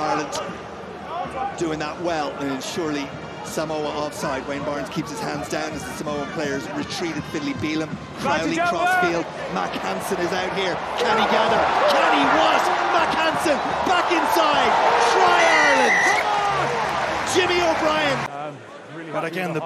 Ireland doing that well, and surely Samoa offside. Wayne Barnes keeps his hands down as the Samoa players retreated. Fiddly Beelum, Crowley crossfield. Mack Hansen is out here. Can he gather? Can he what? Mack Hansen back inside. Try Ireland. Jimmy O'Brien. But again, the